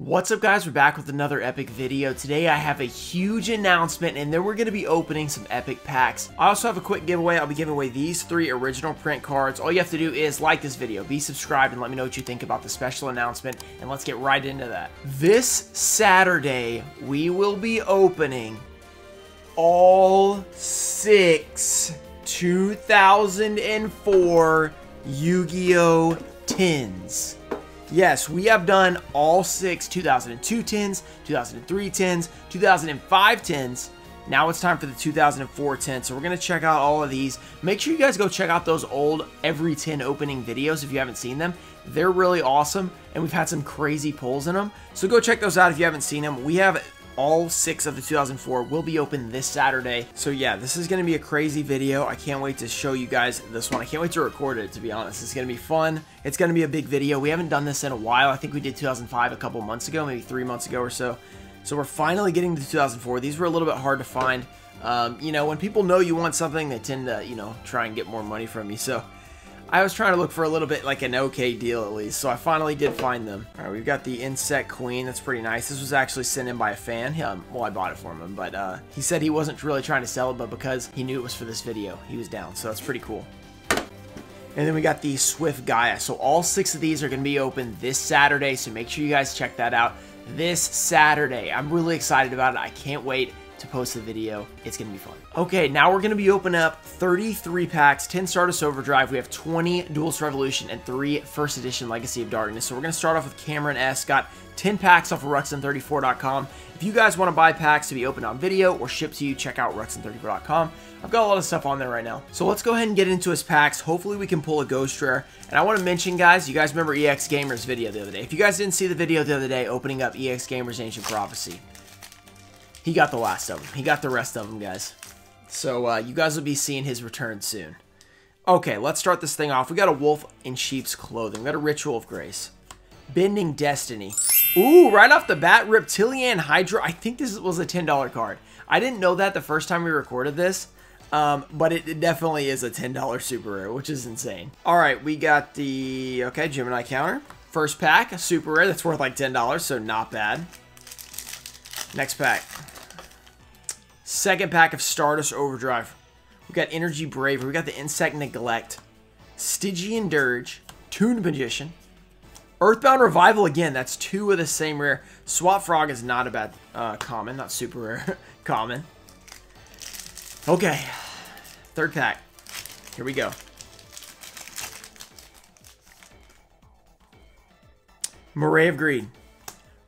What's up guys, we're back with another epic video. Today I have a huge announcement and then we're going to be opening some epic packs. I also have a quick giveaway. I'll be giving away these three original print cards. All you have to do is like this video, be subscribed, and let me know what you think about the special announcement. And let's get right into that. This Saturday, we will be opening all six 2004 Yu-Gi-Oh! tins. Yes, we have done all six 2002 tins, 2003 tins, 2005 tins. Now it's time for the 2004 10. So we're going to check out all of these. Make sure you guys go check out those old every 10 opening videos if you haven't seen them. They're really awesome and we've had some crazy pulls in them. So go check those out if you haven't seen them. We have all six of the 2004 will be open this Saturday. So yeah, this is going to be a crazy video. I can't wait to show you guys this one. I can't wait to record it, to be honest. It's going to be fun. It's going to be a big video. We haven't done this in a while. I think we did 2005 a couple months ago, maybe three months ago or so. So we're finally getting to 2004. These were a little bit hard to find. Um, you know, when people know you want something, they tend to, you know, try and get more money from you. So I was trying to look for a little bit like an okay deal at least, so I finally did find them. All right, we've got the Insect Queen. That's pretty nice. This was actually sent in by a fan. Well, I bought it for him, but uh, he said he wasn't really trying to sell it, but because he knew it was for this video, he was down. So that's pretty cool. And then we got the Swift Gaia. So all six of these are going to be open this Saturday, so make sure you guys check that out this Saturday. I'm really excited about it. I can't wait to post the video. It's to be fun. Okay, now we're to be opening up 33 packs, 10 Stardust Overdrive. We have 20 Duelist Revolution and 3 First Edition Legacy of Darkness. So we're to start off with Cameron S. Got 10 packs off of Ruxin34.com. If you guys want to buy packs to be opened on video or shipped to you, check out Ruxin34.com. I've got a lot of stuff on there right now. So let's go ahead and get into his packs. Hopefully we can pull a Ghost Rare. And I want to mention, guys, you guys remember EX Gamer's video the other day. If you guys didn't see the video the other day opening up EX Gamer's Ancient Prophecy, he got the last of them. He got the rest of them, guys. So uh, you guys will be seeing his return soon. Okay, let's start this thing off. We got a wolf in sheep's clothing. We got a ritual of grace. Bending Destiny. Ooh, right off the bat, Reptilianne Hydra. I think this was a $10 card. I didn't know that the first time we recorded this, um, but it, it, definitely is a $10 super rare, which is insane. All right, we got the, okay, Gemini counter. First pack, a super rare. That's worth like $10, so not bad. Next pack. Second pack of Stardust Overdrive. We got Energy Bravery. We got the Insect Neglect. Stygian Dirge. Toon Magician. Earthbound Revival again. That's two of the same rare. Swap Frog is not a bad uh, common. Not super rare. common. Okay. Third pack. Here we go. Moray of Greed.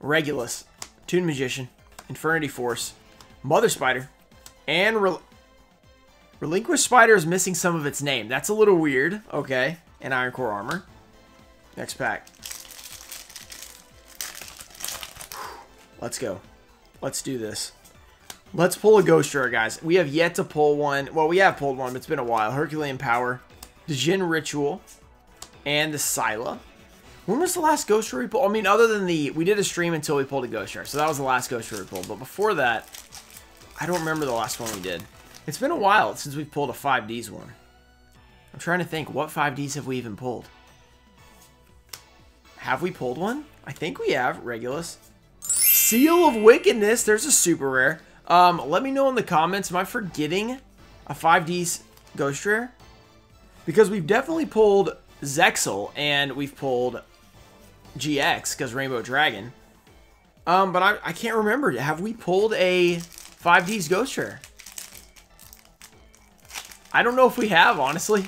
Regulus. Toon Magician. Infernity Force. Mother Spider, and Rel Relinquished Spider is missing some of its name. That's a little weird. Okay, and Iron Core Armor. Next pack. Let's go. Let's do this. Let's pull a Ghost Rare, guys. We have yet to pull one. Well, we have pulled one, but it's been a while. Herculean Power, Djinn Ritual, and the Scylla. When was the last Ghost Rare we pulled? I mean, other than the... We did a stream until we pulled a Ghost Rare, so that was the last Ghost Rare we pulled. But before that, I don't remember the last one we did. It's been a while since we've pulled a 5Ds one. I'm trying to think, what 5Ds have we even pulled? Have we pulled one? I think we have, Regulus. Seal of Wickedness, there's a super rare. Um, let me know in the comments, am I forgetting a 5Ds Ghost Rare? Because we've definitely pulled Zexal, and we've pulled GX, because Rainbow Dragon. Um, but I, I can't remember. Have we pulled a 5D's Ghost Rare. I don't know if we have, honestly.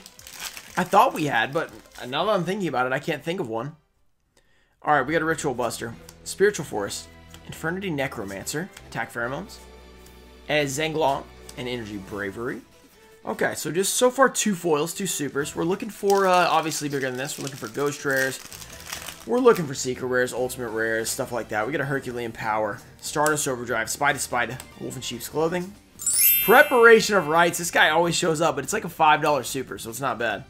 I thought we had, but now that I'm thinking about it, I can't think of one. Alright, we got a Ritual Buster. Spiritual Forest. Infernity Necromancer. Attack Pheromones. As Zanglong and Energy Bravery. Okay, so just so far two foils, two supers. We're looking for, uh, obviously bigger than this. We're looking for Ghost Rares. We're looking for Secret Rares, Ultimate Rares, stuff like that. We got a Herculean Power, Stardust Overdrive, Spider Spider, Wolf in Sheep's Clothing. Preparation of Rites. This guy always shows up, but it's like a $5 super, so it's not bad.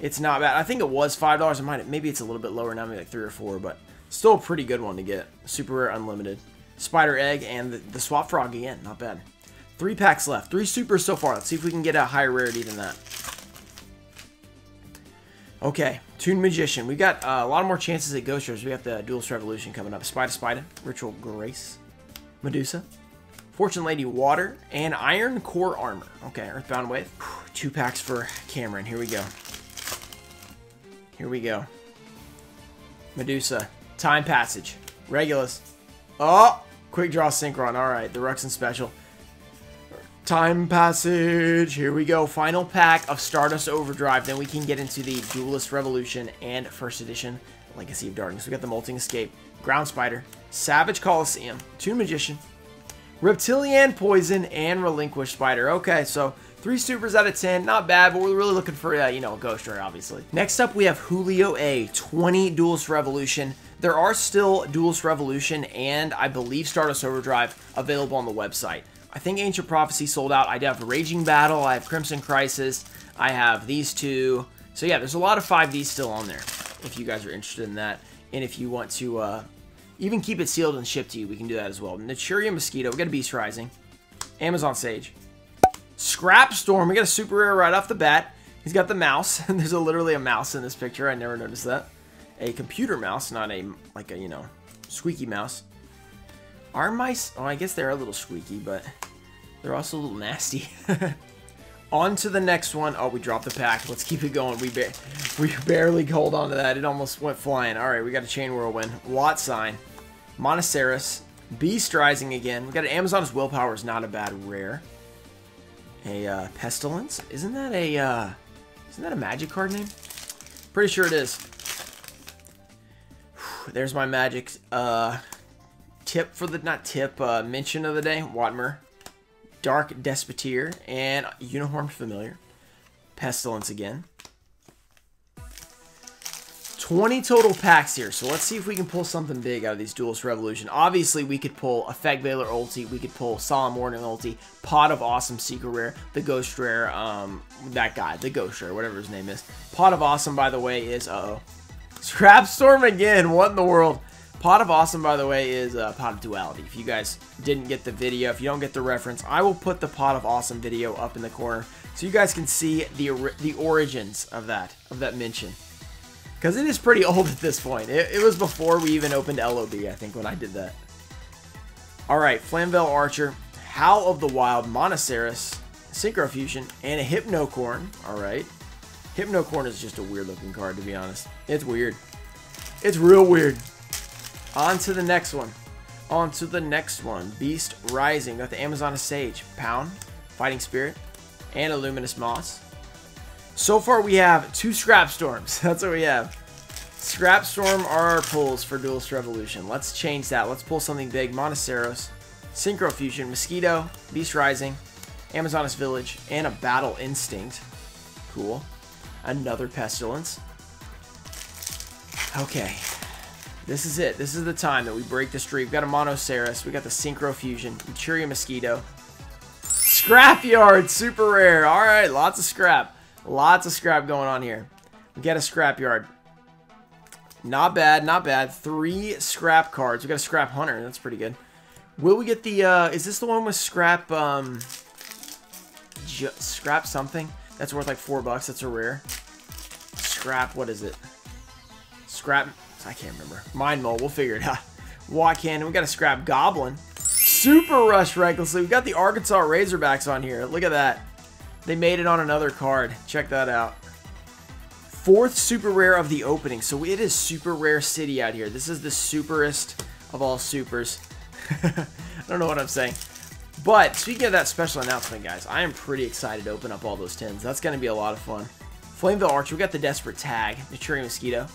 It's not bad. I think it was $5. It might, maybe it's a little bit lower now, maybe like 3 or 4 but still a pretty good one to get. Super Rare Unlimited. Spider Egg and the, the Swap Frog again. Not bad. Three packs left. Three supers so far. Let's see if we can get a higher rarity than that. Okay, Toon Magician. We got uh, a lot more chances at Ghost. We got the Duelist Revolution coming up. Spider Spider, Ritual Grace, Medusa, Fortune Lady Water, and Iron Core Armor. Okay, Earthbound Wave. Two packs for Cameron. Here we go. Here we go. Medusa. Time Passage. Regulus. Oh! Quick Draw Synchron. Alright, the Ruxin Special. Time Passage. Here we go. Final pack of Stardust Overdrive. Then we can get into the Duelist Revolution and First Edition Legacy of Darkness. We got the Molting Escape, Ground Spider, Savage Colosseum, Toon Magician, Reptilianne Poison, and Relinquished Spider. Okay, so three supers out of 10. Not bad, but we're really looking for, uh, you know, a Ghost Rare, obviously. Next up, we have Julio A. 20 Duelist Revolution. There are still Duelist Revolution and I believe Stardust Overdrive available on the website. I think Ancient Prophecy sold out. I have Raging Battle. I have Crimson Crisis. I have these two. So yeah, there's a lot of 5Ds still on there if you guys are interested in that. And if you want to uh, even keep it sealed and shipped to you, we can do that as well. Naturia Mosquito. We got a Beast Rising. Amazon Sage. Scrap Storm. We got a super rare right off the bat. He's got the mouse. And there's a, literally a mouse in this picture. I never noticed that a computer mouse, not a, like a, you know, squeaky mouse. Are mice, oh, I guess they're a little squeaky, but they're also a little nasty. on to the next one. Oh, we dropped the pack. Let's keep it going. We, ba we barely hold on to that. It almost went flying. All right, we got a Chain Whirlwind. Lot Sign. Monoceros. Beast Rising again. We got an Amazoness Willpower is not a bad rare. A uh, Pestilence. Isn't that a, uh, isn't that a magic card name? Pretty sure it is there's my magic uh, tip for the, not tip, uh, mention of the day. Watmer, Dark Despoteer, and Uniformed Familiar. Pestilence again. 20 total packs here, so let's see if we can pull something big out of these Duelist Revolution. Obviously, we could pull Effect Veiler ulti, we could pull Solemn Warning ulti, Pot of Awesome Secret Rare, the Ghost Rare, um, that guy, the Ghost Rare, whatever his name is. Pot of Awesome, by the way, is, uh oh Scrap Storm again. What in the world? Pot of Awesome, by the way, is uh, Pot of Duality. If you guys didn't get the video, if you don't get the reference, I will put the Pot of Awesome video up in the corner so you guys can see the the origins of that of that mention. Because it is pretty old at this point. It, it, was before we even opened LOB, I think, when I did that. Alright, Flamvell Archer, Howl of the Wild, Monoceros, Synchro Fusion, and a Hypnocorn. Alright. Hypnocorn is just a weird looking card, to be honest. It's weird. It's real weird. On to the next one. On to the next one. Beast Rising. Got the Amazon Sage. Pound. Fighting Spirit. And a Luminous Moss. So far we have two Scrap Storms. That's what we have. Scrap Storm are our pulls for Duelist Revolution. Let's change that. Let's pull something big. Monoceros. Synchro Fusion. Mosquito. Beast Rising. Amazoness Village. And a Battle Instinct. Cool. Another Pestilence. Okay. This is it. This is the time that we break the streak. We've got a Monoceros. We got the Synchro Fusion. Naturia Mosquito. Scrapyard. Super rare. Alright, lots of scrap. Lots of scrap going on here. We got a Scrapyard. Not bad, not bad. Three scrap cards. We got a Scrap Hunter. That's pretty good. Will we get the, uh, is this the one with scrap, um, scrap something? That's worth like four bucks. That's a rare. Scrap, what is it? Scrap, I can't remember. Mind Mold, we'll figure it out. Walk in, we got a Scrap Goblin. Super Rush Recklessly. We got the Arkansas Razorbacks on here. Look at that. They made it on another card. Check that out. Fourth super rare of the opening. So it is super rare city out here. This is the superest of all supers. I don't know what I'm saying. But speaking of that special announcement, guys, I am pretty excited to open up all those tins. That's going to be a lot of fun. Flamvell Archer, we got the Desperate Tag, Naturia Mosquito.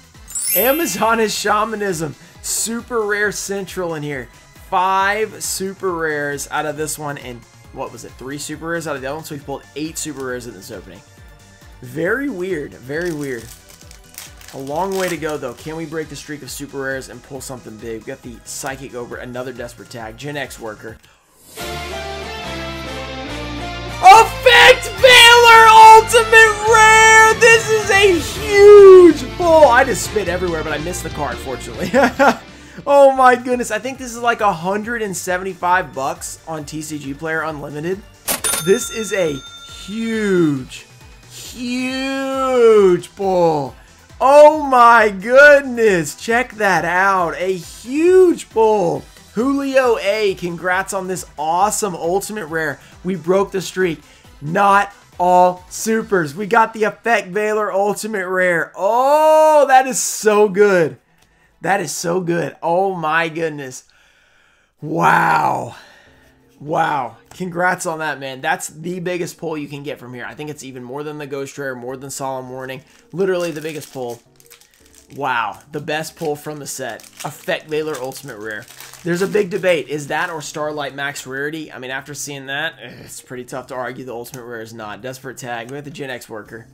Amazoness Shamanism, super rare central in here. Five super rares out of this one, and what was it, three super rares out of the other one? So we pulled eight super rares in this opening. Very weird, very weird. A long way to go, though. Can we break the streak of super rares and pull something big? We got the Psychic over another Desperate Tag, Genex Worker. Effect Veiler Ultimate Rare! This is a huge pull! I just spit everywhere, but I missed the card, fortunately. oh my goodness, I think this is like 175 bucks on TCG Player Unlimited. This is a huge, huge pull. Oh my goodness. Check that out. A huge pull. Julio A, congrats on this awesome ultimate rare. We broke the streak. Not all supers. We got the Effect Veiler ultimate rare. Oh, that is so good. That is so good. Oh my goodness. Wow. Wow. Congrats on that, man. That's the biggest pull you can get from here. I think it's even more than the Ghost Rare, more than Solemn Warning. Literally the biggest pull. Wow. The best pull from the set. Effect Veiler Ultimate Rare. There's a big debate. Is that or Starlight Max Rarity? I mean, after seeing that, eh, it's pretty tough to argue the Ultimate Rare is not. Desperate Tag. We have the Genex Worker.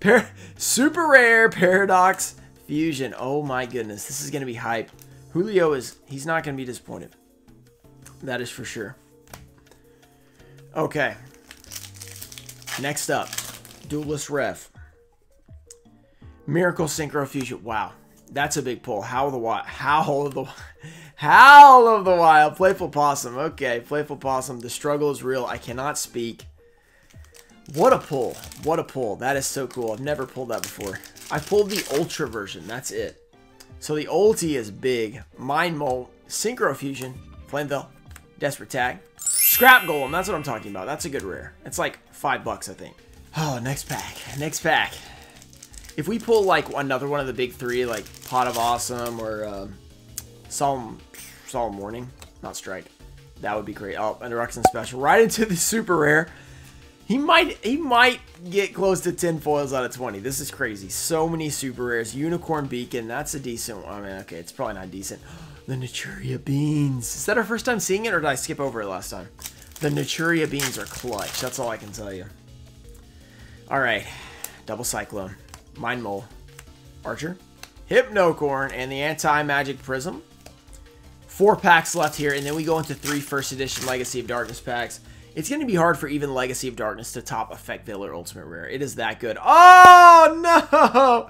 Par Super Rare Paradox Fusion. Oh my goodness. This is going to be hype. Julio is, he's not going to be disappointed. That is for sure. Okay. Next up, Duelist Ref. Miracle Synchro Fusion. Wow. That's a big pull. How the of the Howl of the Wild. Playful Possum. Okay, Playful Possum. The struggle is real. I cannot speak. What a pull. What a pull. That is so cool. I've never pulled that before. I pulled the Ultra version. That's it. So the ulti is big. Mind Mold. Synchro Fusion. Flamethrower. Desperate Tag. Scrap Golem. That's what I'm talking about. That's a good rare. It's like five bucks, I think. Oh, next pack. Next pack. If we pull like another one of the big three, like Pot of Awesome or um, Solemn Warning, not Strike, that would be great. Oh, and a Ruxin Special right into the super rare. He might he might get close to 10 foils out of 20. This is crazy. So many super rares. Unicorn Beacon, that's a decent one. I mean, okay, it's probably not decent. The Naturia Beans. Is that our first time seeing it, or did I skip over it last time? The Naturia Beans are clutch. That's all I can tell you. All right. Double Cyclone. Mind Mole. Archer. Hypnocorn, and the Anti-Magic Prism. Four packs left here, and then we go into three first edition Legacy of Darkness packs. It's going to be hard for even Legacy of Darkness to top Effect Veiler Ultimate Rare. It is that good. Oh, no!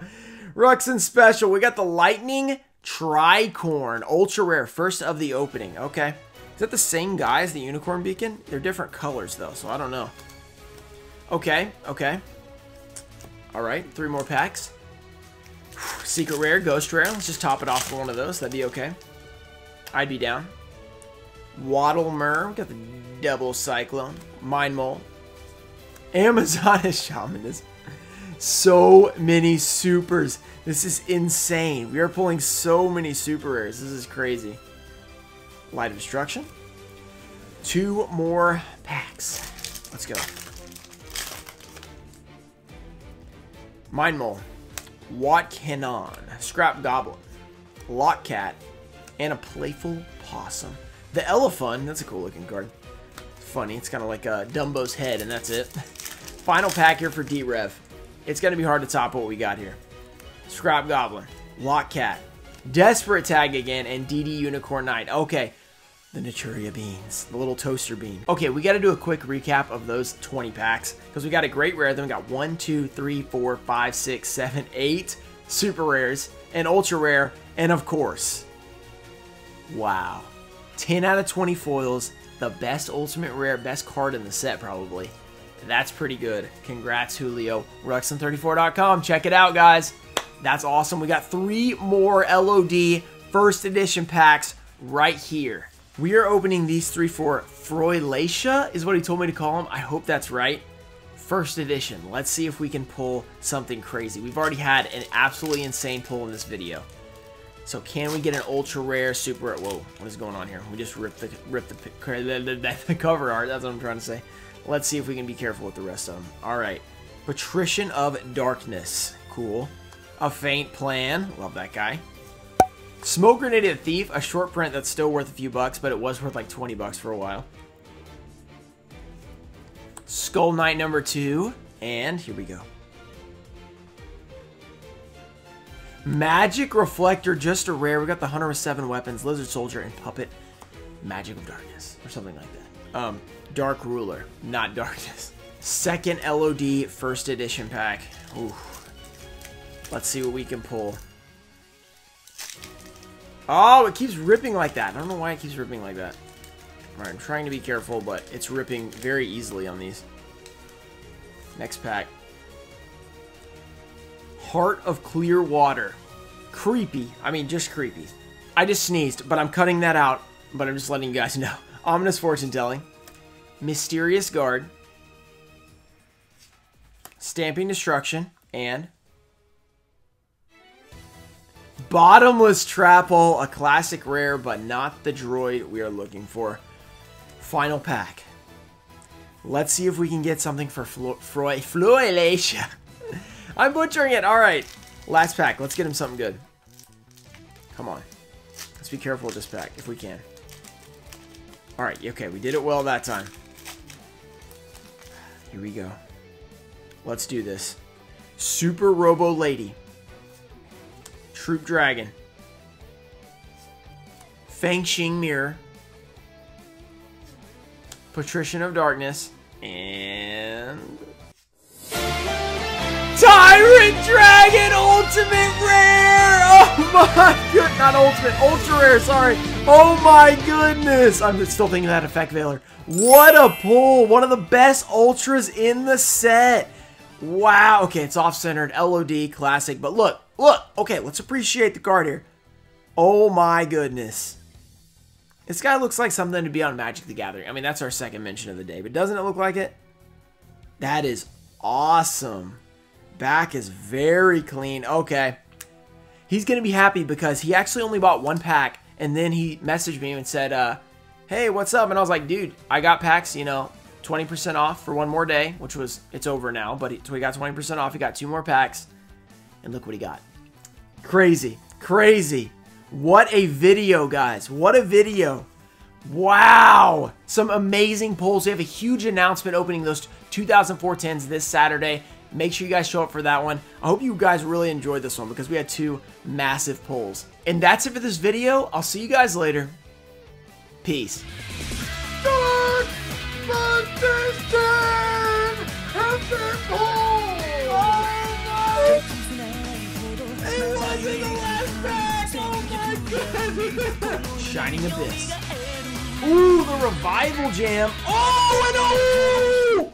Ruxin Special. We got the Lightning Tricorn. Ultra Rare. First of the opening. Okay. Is that the same guy as the Unicorn Beacon? They're different colors, though, so I don't know. Okay, okay. Alright, three more packs. Secret Rare, Ghost Rare. Let's just top it off with one of those. That'd be okay. I'd be down. Waddlemur. We got the double Cyclone. Mind Mole. Amazoness Shamanism. So many supers. This is insane. We are pulling so many super rares. This is crazy. Light of Destruction. Two more packs. Let's go. Mind Mole. Wat Cannon. Scrap Goblin. Lock Cat. And a Playful Possum. The Elephant. That's a cool looking card. Funny. It's kind of like uh, Dumbo's head, and that's it. Final pack here for D-Rev. It's going to be hard to top what we got here. Scrap Goblin. Lock Cat. Desperate Tag again, and DD Unicorn Knight. Okay, the Naturia beans, the little toaster bean. Okay, we got to do a quick recap of those 20 packs because we got a great rare. Then we got one, two, three, four, five, six, seven, eight super rares, and ultra rare, and of course, wow, 10 out of 20 foils, the best ultimate rare, best card in the set probably. That's pretty good. Congrats, Julio. Ruxin34.com. Check it out, guys. That's awesome. We got three more LOD first edition packs right here. We are opening these three for Froilacia, is what he told me to call them. I hope that's right. First edition. Let's see if we can pull something crazy. We've already had an absolutely insane pull in this video. So can we get an ultra rare super? Whoa, what is going on here? We just ripped the ripped the, the, the cover art. That's what I'm trying to say. Let's see if we can be careful with the rest of them. All right, Patrician of Darkness. Cool. A Feint Plan. Love that guy. Smoke Grenade Thief, a short print that's still worth a few bucks, but it was worth like 20 bucks for a while. Skull Knight number two, and here we go. Magic Reflector, just a rare. We got the Hunter with seven weapons, Lizard Soldier, and Puppet Magic of Darkness, or something like that. Um, Dark Ruler, not Darkness. Second LOD first edition pack. Ooh. Let's see what we can pull. Oh, it keeps ripping like that. I don't know why it keeps ripping like that. Alright, I'm trying to be careful, but it's ripping very easily on these. Next pack. Heart of Clear Water. Creepy. I mean, just creepy. I just sneezed, but I'm cutting that out. But I'm just letting you guys know. Ominous Fortune Telling. Mysterious Guard. Stamping Destruction. And... Bottomless Trap Hole. A classic rare, but not the droid we are looking for. Final pack. Let's see if we can get something for Flo Fro Floylacia. I'm butchering it. All right. Last pack. Let's get him something good. Come on. Let's be careful with this pack if we can. All right. Okay. We did it well that time. Here we go. Let's do this. Super Robo Lady. Troop Dragon. Fengsheng Mirror. Patrician of Darkness. And... Dragon Ultimate Rare! Oh my good, not Ultimate, Ultra Rare, sorry. Oh my goodness! I'm still thinking that Effect Veiler. What a pull! One of the best Ultras in the set. Wow. Okay, it's off-centered, LOD, classic. But look, look. Okay, let's appreciate the card here. Oh my goodness. This guy looks like something to be on Magic the Gathering. I mean, that's our second mention of the day, but doesn't it look like it? That is awesome. Back is very clean. Okay. He's going to be happy because he actually only bought one pack, and then he messaged me and said, uh, hey, what's up? And I was like, dude, I got packs, you know, 20% off for one more day, which was, it's over now, but he, so he got 20% off. He got two more packs, and look what he got. Crazy. Crazy. What a video, guys. What a video. Wow. Some amazing pulls. We have a huge announcement opening those 2004 10s this Saturday. Make sure you guys show up for that one. I hope you guys really enjoyed this one because we had two massive pulls. And that's it for this video. I'll see you guys later. Peace. Shining Abyss. Ooh, the Revival Jam. Oh, and oh!